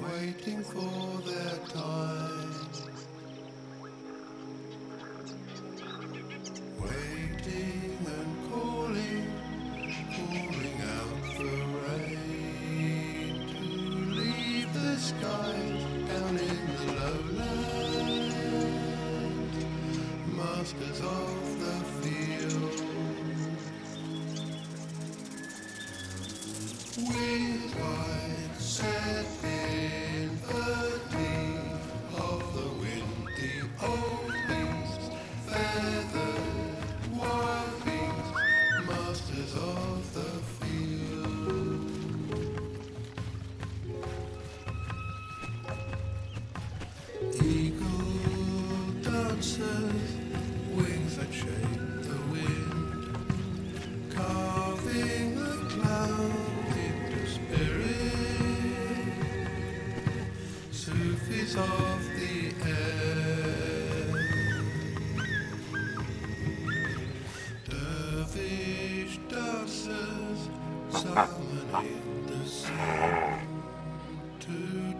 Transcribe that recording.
waiting for their time. Waiting and calling, calling out the rain to leave the sky down in the lowland. Masters of the field. We Eagle dancers, wings that shape the wind, carving the cloud into spirit. Sufis of the air, dervish dancers, summoning the sun to